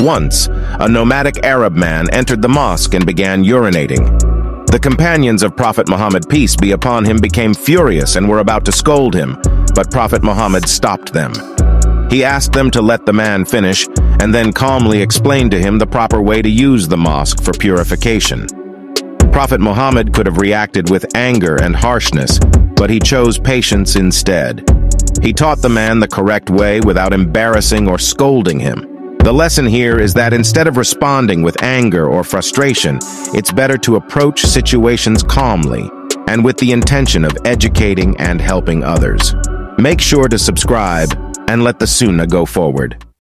Once, a nomadic Arab man entered the mosque and began urinating. The companions of Prophet Muhammad, peace be upon him, became furious and were about to scold him, but Prophet Muhammad stopped them. He asked them to let the man finish and then calmly explained to him the proper way to use the mosque for purification. Prophet Muhammad could have reacted with anger and harshness, but he chose patience instead. He taught the man the correct way without embarrassing or scolding him. The lesson here is that instead of responding with anger or frustration, it's better to approach situations calmly and with the intention of educating and helping others. Make sure to subscribe and let the Sunnah go forward.